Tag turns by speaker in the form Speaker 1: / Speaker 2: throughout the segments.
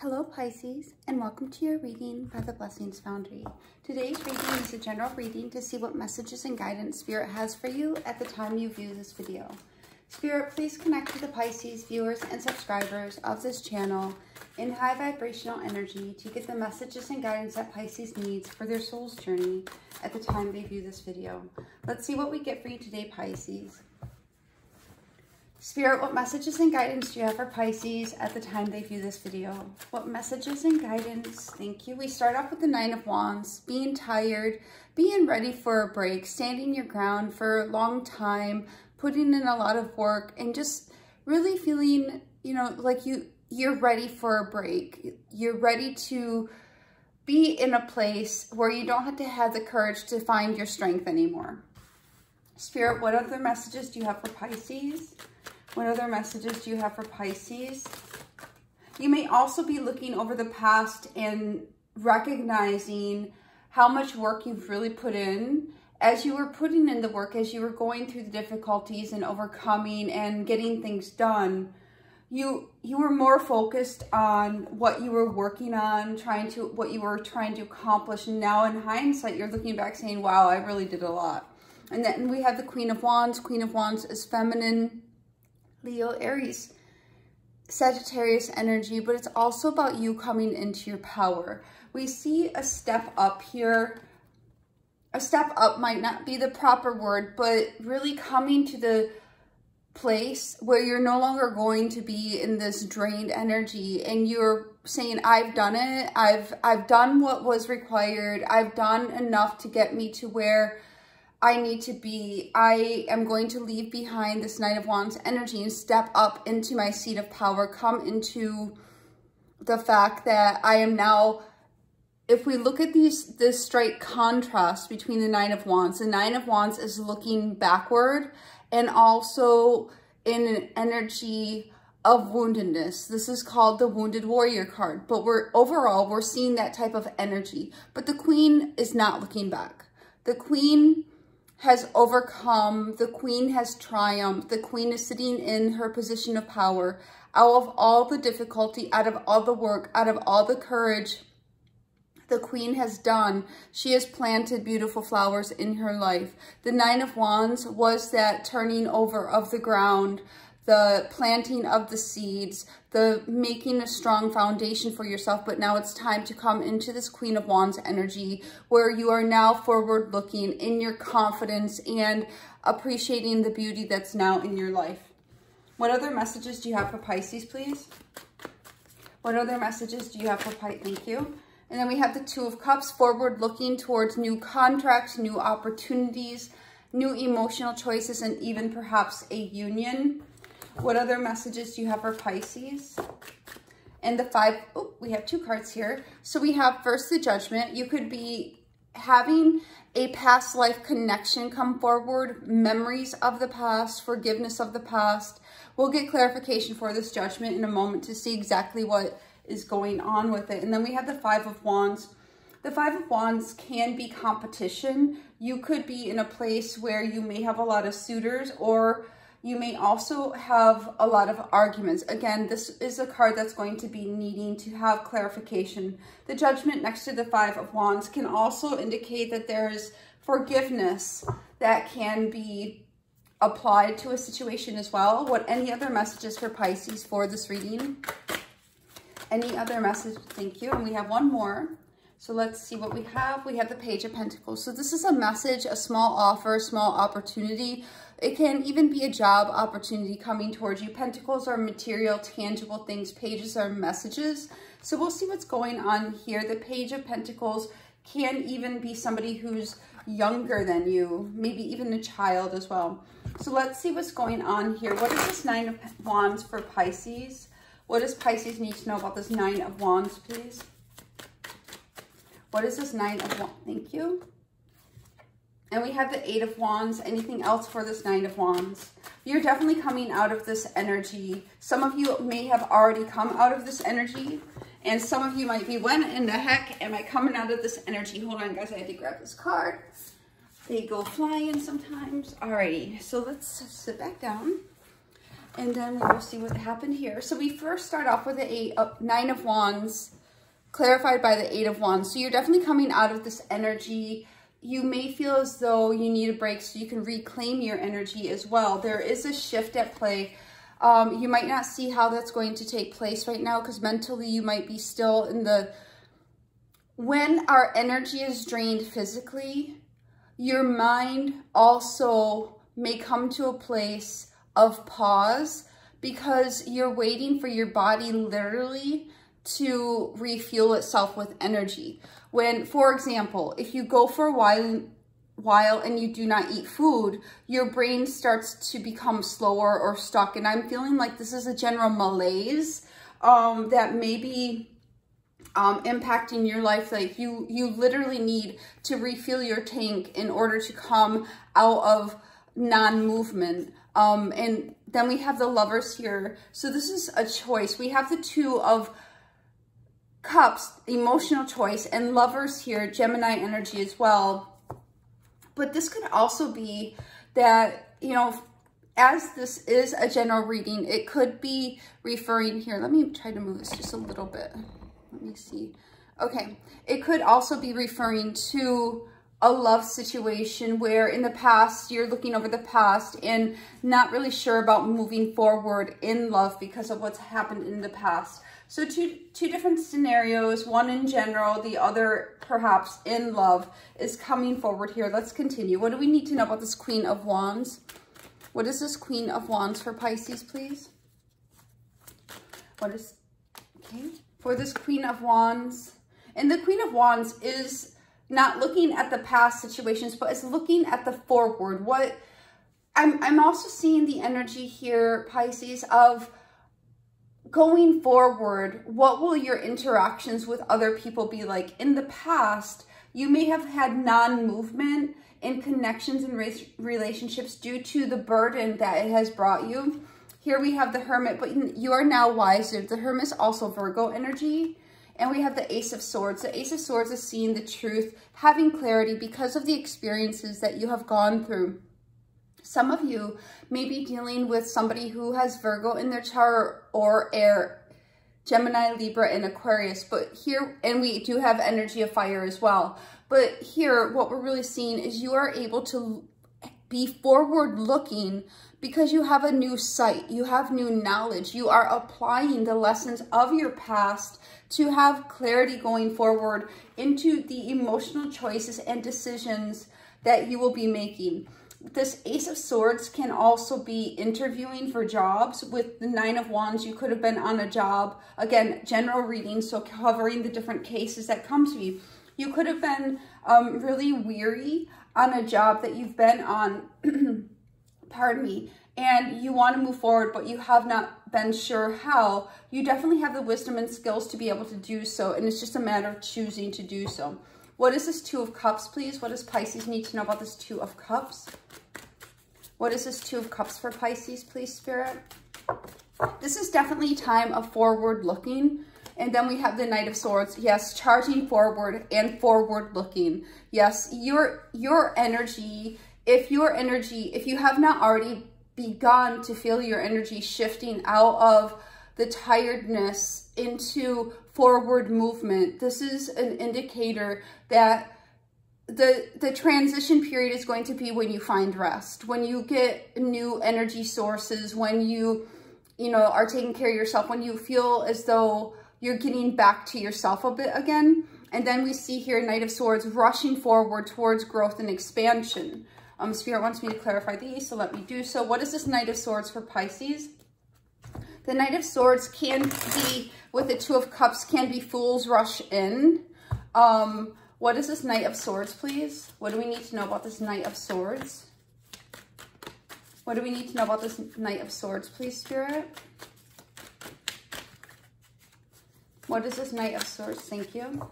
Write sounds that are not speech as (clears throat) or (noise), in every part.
Speaker 1: Hello Pisces and welcome to your reading by the Blessings Foundry. Today's reading is a general reading to see what messages and guidance Spirit has for you at the time you view this video. Spirit, please connect with the Pisces viewers and subscribers of this channel in high vibrational energy to get the messages and guidance that Pisces needs for their soul's journey at the time they view this video. Let's see what we get for you today, Pisces. Spirit, what messages and guidance do you have for Pisces at the time they view this video? What messages and guidance? Thank you. We start off with the Nine of Wands, being tired, being ready for a break, standing your ground for a long time, putting in a lot of work, and just really feeling, you know, like you, you're ready for a break. You're ready to be in a place where you don't have to have the courage to find your strength anymore. Spirit, what other messages do you have for Pisces? What other messages do you have for Pisces? You may also be looking over the past and recognizing how much work you've really put in as you were putting in the work, as you were going through the difficulties and overcoming and getting things done, you you were more focused on what you were working on, trying to what you were trying to accomplish. And now in hindsight, you're looking back saying, wow, I really did a lot. And then we have the Queen of Wands. Queen of Wands is feminine Leo, Aries, Sagittarius energy, but it's also about you coming into your power. We see a step up here. A step up might not be the proper word, but really coming to the place where you're no longer going to be in this drained energy and you're saying I've done it I've I've done what was required I've done enough to get me to where I need to be, I am going to leave behind this Knight of Wands energy and step up into my seat of power, come into the fact that I am now, if we look at these this straight contrast between the Nine of Wands, the Nine of Wands is looking backward and also in an energy of woundedness. This is called the Wounded Warrior card, but we're overall, we're seeing that type of energy. But the Queen is not looking back. The Queen has overcome. The queen has triumphed. The queen is sitting in her position of power. Out of all the difficulty, out of all the work, out of all the courage the queen has done, she has planted beautiful flowers in her life. The Nine of Wands was that turning over of the ground, the planting of the seeds, the making a strong foundation for yourself, but now it's time to come into this Queen of Wands energy where you are now forward looking in your confidence and appreciating the beauty that's now in your life. What other messages do you have for Pisces, please? What other messages do you have for Pisces? Thank you. And then we have the Two of Cups, forward looking towards new contracts, new opportunities, new emotional choices, and even perhaps a union. What other messages do you have for Pisces? And the five, oh, we have two cards here. So we have first the judgment. You could be having a past life connection come forward, memories of the past, forgiveness of the past. We'll get clarification for this judgment in a moment to see exactly what is going on with it. And then we have the five of wands. The Five of Wands can be competition. You could be in a place where you may have a lot of suitors or you may also have a lot of arguments. Again, this is a card that's going to be needing to have clarification. The judgment next to the Five of Wands can also indicate that there is forgiveness that can be applied to a situation as well. What any other messages for Pisces for this reading? Any other message? Thank you. And we have one more. So let's see what we have. We have the Page of Pentacles. So this is a message, a small offer, small opportunity. It can even be a job opportunity coming towards you. Pentacles are material, tangible things. Pages are messages. So we'll see what's going on here. The Page of Pentacles can even be somebody who's younger than you, maybe even a child as well. So let's see what's going on here. What is this Nine of Wands for Pisces? What does Pisces need to know about this Nine of Wands, please? What is this Nine of Wands? Thank you. And we have the Eight of Wands. Anything else for this Nine of Wands? You're definitely coming out of this energy. Some of you may have already come out of this energy. And some of you might be, when in the heck am I coming out of this energy? Hold on, guys. I had to grab this card. They go flying sometimes. Alrighty, so let's sit back down. And then we will see what happened here. So we first start off with the eight, uh, nine of wands, clarified by the eight of wands. So you're definitely coming out of this energy. You may feel as though you need a break so you can reclaim your energy as well. There is a shift at play. Um, you might not see how that's going to take place right now because mentally you might be still in the... When our energy is drained physically, your mind also may come to a place of pause because you're waiting for your body literally to refuel itself with energy. When, for example, if you go for a while, while and you do not eat food, your brain starts to become slower or stuck. And I'm feeling like this is a general malaise um, that may be um, impacting your life. Like you, you literally need to refill your tank in order to come out of non-movement. Um, and then we have the lovers here. So this is a choice. We have the two of cups, emotional choice, and lovers here, Gemini energy as well. But this could also be that, you know, as this is a general reading, it could be referring here. Let me try to move this just a little bit. Let me see. Okay. It could also be referring to a love situation where in the past you're looking over the past and not really sure about moving forward in love because of what's happened in the past. So two, two different scenarios, one in general, the other perhaps in love is coming forward here. Let's continue. What do we need to know about this Queen of Wands? What is this Queen of Wands for Pisces, please? What is, okay, for this Queen of Wands. And the Queen of Wands is not looking at the past situations, but it's looking at the forward. What I'm, I'm also seeing the energy here, Pisces, of going forward, what will your interactions with other people be like? In the past, you may have had non-movement in connections and relationships due to the burden that it has brought you. Here we have the Hermit, but you are now wiser. The Hermit is also Virgo energy. And we have the Ace of Swords. The Ace of Swords is seeing the truth, having clarity because of the experiences that you have gone through. Some of you may be dealing with somebody who has Virgo in their chart or air, Gemini, Libra, and Aquarius. But here, and we do have energy of fire as well. But here, what we're really seeing is you are able to be forward looking because you have a new sight, you have new knowledge, you are applying the lessons of your past to have clarity going forward into the emotional choices and decisions that you will be making. This Ace of Swords can also be interviewing for jobs. With the Nine of Wands, you could have been on a job. Again, general reading, so covering the different cases that come to you. You could have been um, really weary on a job that you've been on, (clears throat) pardon me, and you want to move forward, but you have not been sure how, you definitely have the wisdom and skills to be able to do so. And it's just a matter of choosing to do so. What is this Two of Cups, please? What does Pisces need to know about this Two of Cups? What is this Two of Cups for Pisces, please, Spirit? This is definitely time of forward looking. And then we have the Knight of Swords. Yes, charging forward and forward looking. Yes, your, your energy, if your energy, if you have not already begun to feel your energy shifting out of the tiredness into forward movement, this is an indicator that the the transition period is going to be when you find rest, when you get new energy sources, when you, you know, are taking care of yourself, when you feel as though you're getting back to yourself a bit again. And then we see here Knight of Swords rushing forward towards growth and expansion. Um, Spirit wants me to clarify these, so let me do so. What is this Knight of Swords for Pisces? The Knight of Swords can be, with the Two of Cups, can be Fool's Rush in. Um, what is this Knight of Swords, please? What do we need to know about this Knight of Swords? What do we need to know about this Knight of Swords, please, Spirit? What is this Knight of Swords? Thank you.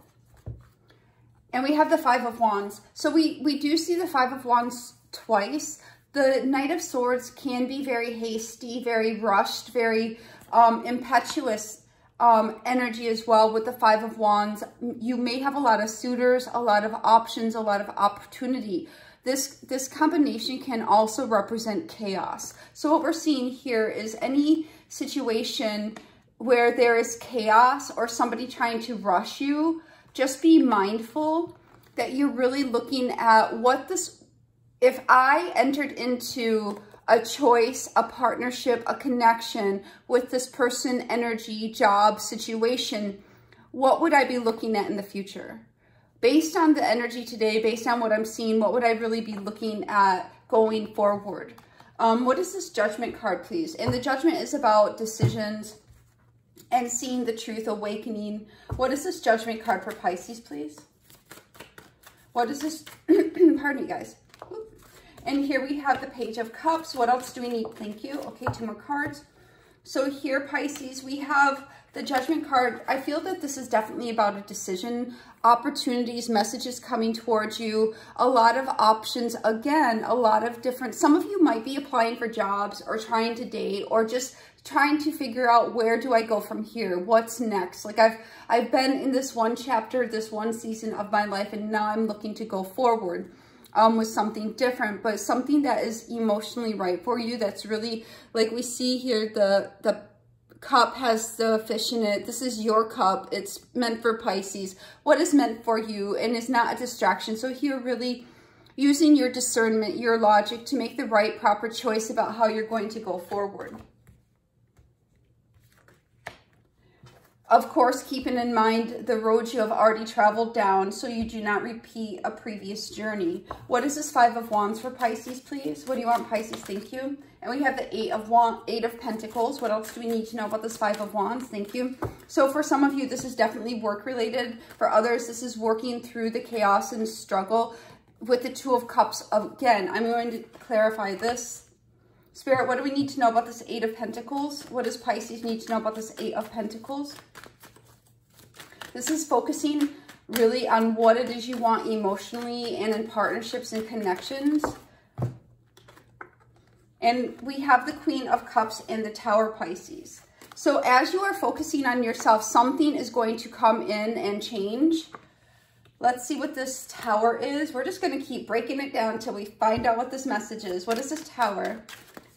Speaker 1: And we have the Five of Wands. So we, we do see the Five of Wands twice. The Knight of Swords can be very hasty, very rushed, very um, impetuous um, energy as well with the Five of Wands. You may have a lot of suitors, a lot of options, a lot of opportunity. This, this combination can also represent chaos. So what we're seeing here is any situation where there is chaos or somebody trying to rush you, just be mindful that you're really looking at what this, if I entered into a choice, a partnership, a connection with this person, energy, job, situation, what would I be looking at in the future? Based on the energy today, based on what I'm seeing, what would I really be looking at going forward? Um, what is this judgment card, please? And the judgment is about decisions and seeing the truth, awakening. What is this judgment card for Pisces, please? What is this? (clears throat) Pardon me, guys. And here we have the Page of Cups. What else do we need? Thank you. Okay, two more cards. So here, Pisces, we have the Judgment card. I feel that this is definitely about a decision, opportunities, messages coming towards you, a lot of options. Again, a lot of different, some of you might be applying for jobs or trying to date or just trying to figure out where do I go from here? What's next? Like I've, I've been in this one chapter, this one season of my life, and now I'm looking to go forward um, with something different, but something that is emotionally right for you. That's really, like we see here, the, the cup has the fish in it. This is your cup. It's meant for Pisces. What is meant for you and is not a distraction. So here really using your discernment, your logic to make the right proper choice about how you're going to go forward. Of course, keeping in mind the roads you have already traveled down so you do not repeat a previous journey. What is this Five of Wands for Pisces, please? What do you want, Pisces? Thank you. And we have the Eight of Wand, Eight of Pentacles. What else do we need to know about this Five of Wands? Thank you. So for some of you, this is definitely work-related. For others, this is working through the chaos and struggle with the Two of Cups. Again, I'm going to clarify this Spirit, what do we need to know about this Eight of Pentacles? What does Pisces need to know about this Eight of Pentacles? This is focusing really on what it is you want emotionally and in partnerships and connections. And we have the Queen of Cups and the Tower Pisces. So as you are focusing on yourself, something is going to come in and change. Let's see what this tower is. We're just going to keep breaking it down until we find out what this message is. What is this tower?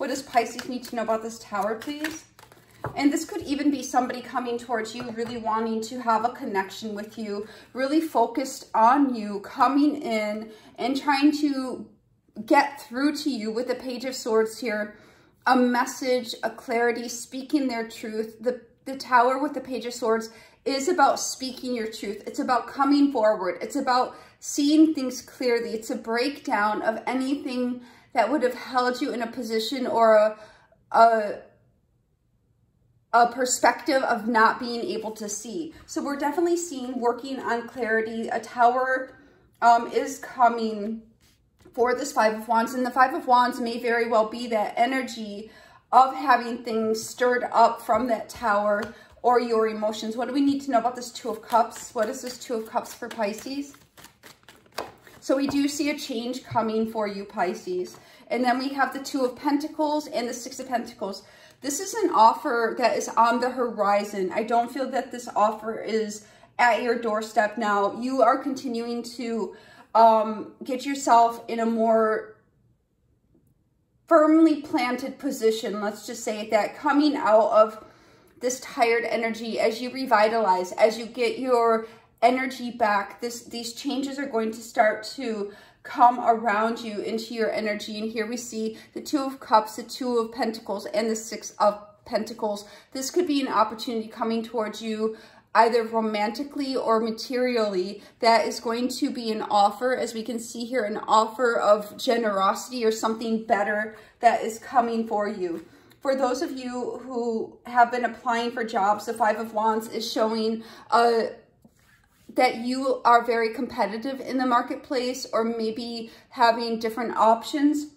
Speaker 1: What does Pisces need to know about this tower, please? And this could even be somebody coming towards you, really wanting to have a connection with you, really focused on you, coming in and trying to get through to you with the Page of Swords here, a message, a clarity, speaking their truth. The, the Tower with the Page of Swords is about speaking your truth. It's about coming forward. It's about seeing things clearly. It's a breakdown of anything that would have held you in a position or a, a, a perspective of not being able to see. So we're definitely seeing working on clarity. A tower um, is coming for this Five of Wands. And the Five of Wands may very well be that energy of having things stirred up from that tower or your emotions. What do we need to know about this Two of Cups? What is this Two of Cups for Pisces? So we do see a change coming for you, Pisces. And then we have the Two of Pentacles and the Six of Pentacles. This is an offer that is on the horizon. I don't feel that this offer is at your doorstep now. You are continuing to um, get yourself in a more firmly planted position, let's just say that, coming out of this tired energy as you revitalize, as you get your energy back. This These changes are going to start to come around you into your energy. And here we see the Two of Cups, the Two of Pentacles, and the Six of Pentacles. This could be an opportunity coming towards you either romantically or materially that is going to be an offer as we can see here an offer of generosity or something better that is coming for you for those of you who have been applying for jobs the five of wands is showing a that you are very competitive in the marketplace or maybe having different options.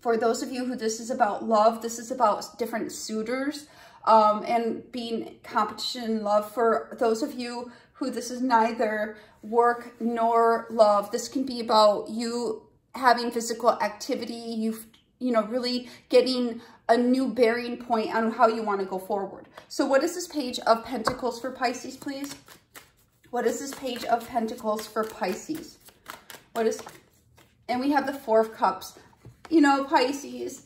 Speaker 1: For those of you who this is about love, this is about different suitors um, and being competition and love. For those of you who this is neither work nor love, this can be about you having physical activity, you've, you know, really getting a new bearing point on how you want to go forward. So what is this page of Pentacles for Pisces, please? What is this Page of Pentacles for Pisces? What is And we have the Four of Cups. You know, Pisces,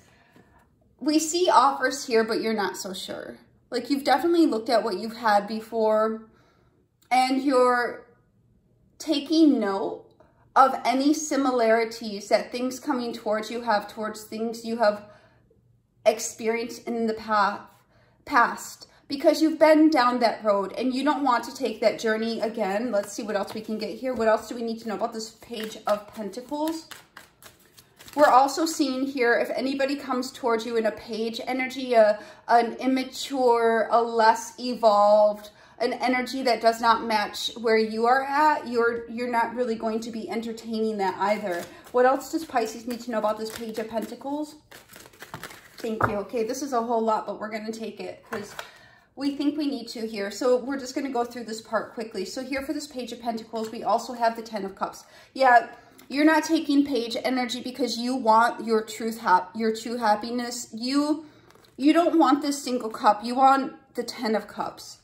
Speaker 1: we see offers here, but you're not so sure. Like you've definitely looked at what you've had before and you're taking note of any similarities that things coming towards you have towards things you have experienced in the path, past because you've been down that road and you don't want to take that journey again. Let's see what else we can get here. What else do we need to know about this page of pentacles? We're also seeing here, if anybody comes towards you in a page energy, a, an immature, a less evolved, an energy that does not match where you are at, you're, you're not really going to be entertaining that either. What else does Pisces need to know about this page of pentacles? Thank you. Okay, this is a whole lot, but we're going to take it because we think we need to here. So we're just going to go through this part quickly. So here for this page of pentacles, we also have the ten of cups. Yeah, you're not taking page energy because you want your truth, hap your true happiness. You, you don't want this single cup. You want the ten of cups.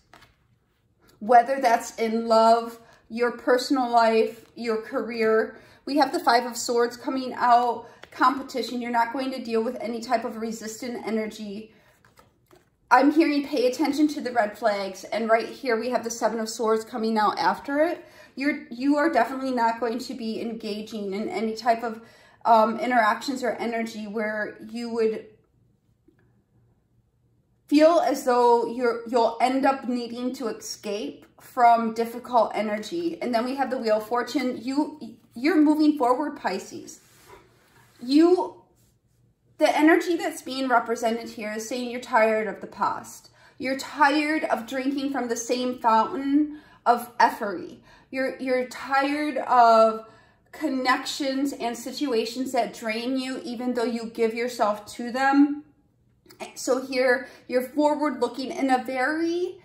Speaker 1: Whether that's in love, your personal life, your career. We have the five of swords coming out competition. You're not going to deal with any type of resistant energy. I'm hearing pay attention to the red flags. And right here, we have the seven of swords coming out after it. You're, you are definitely not going to be engaging in any type of um, interactions or energy where you would feel as though you're, you'll end up needing to escape from difficult energy. And then we have the Wheel of Fortune. You, you're moving forward, Pisces you, the energy that's being represented here is saying you're tired of the past. You're tired of drinking from the same fountain of effery. You're, you're tired of connections and situations that drain you even though you give yourself to them. So here you're forward looking in a very,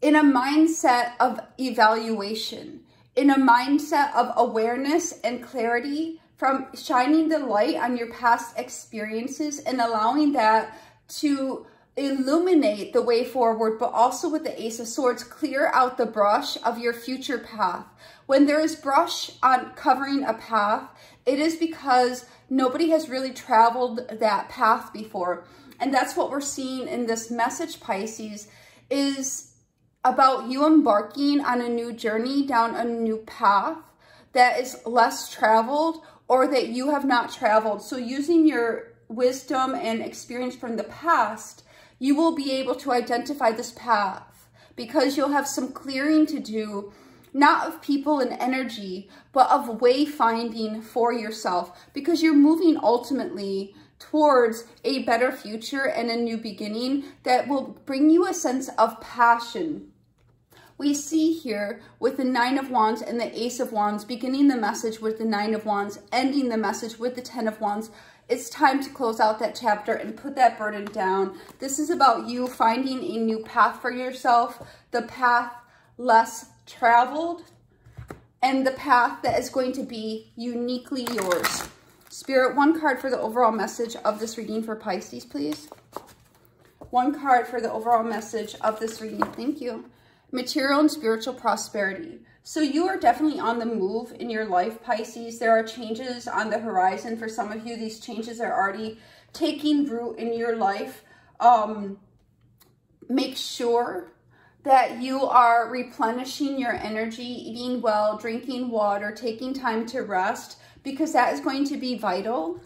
Speaker 1: in a mindset of evaluation, in a mindset of awareness and clarity from shining the light on your past experiences and allowing that to illuminate the way forward, but also with the Ace of Swords, clear out the brush of your future path. When there is brush on covering a path, it is because nobody has really traveled that path before. And that's what we're seeing in this message, Pisces, is about you embarking on a new journey down a new path that is less traveled or that you have not traveled. So using your wisdom and experience from the past, you will be able to identify this path because you'll have some clearing to do, not of people and energy, but of wayfinding for yourself because you're moving ultimately towards a better future and a new beginning that will bring you a sense of passion we see here with the Nine of Wands and the Ace of Wands, beginning the message with the Nine of Wands, ending the message with the Ten of Wands, it's time to close out that chapter and put that burden down. This is about you finding a new path for yourself, the path less traveled, and the path that is going to be uniquely yours. Spirit, one card for the overall message of this reading for Pisces, please. One card for the overall message of this reading. Thank you material and spiritual prosperity. So you are definitely on the move in your life, Pisces. There are changes on the horizon. For some of you, these changes are already taking root in your life. Um, make sure that you are replenishing your energy, eating well, drinking water, taking time to rest, because that is going to be vital,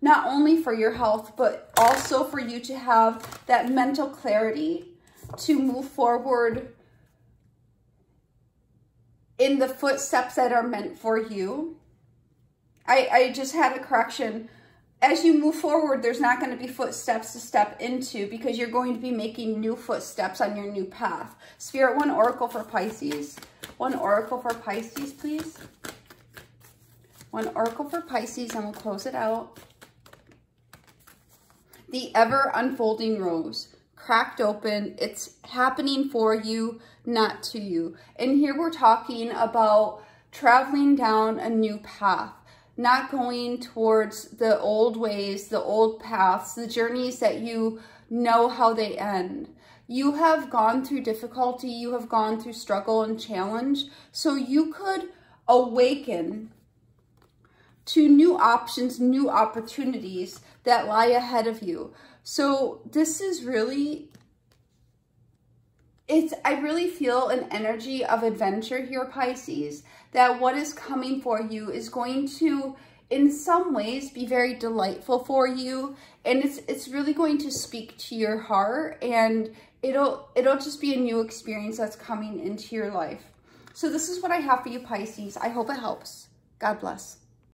Speaker 1: not only for your health, but also for you to have that mental clarity to move forward in the footsteps that are meant for you. I, I just had a correction. As you move forward, there's not going to be footsteps to step into because you're going to be making new footsteps on your new path. Spirit, one oracle for Pisces. One oracle for Pisces, please. One oracle for Pisces, and we'll close it out. The ever unfolding rose cracked open. It's happening for you, not to you. And here we're talking about traveling down a new path, not going towards the old ways, the old paths, the journeys that you know how they end. You have gone through difficulty, you have gone through struggle and challenge, so you could awaken to new options, new opportunities that lie ahead of you. So this is really, it's, I really feel an energy of adventure here, Pisces, that what is coming for you is going to, in some ways, be very delightful for you. And it's, it's really going to speak to your heart and it'll, it'll just be a new experience that's coming into your life. So this is what I have for you, Pisces. I hope it helps. God bless.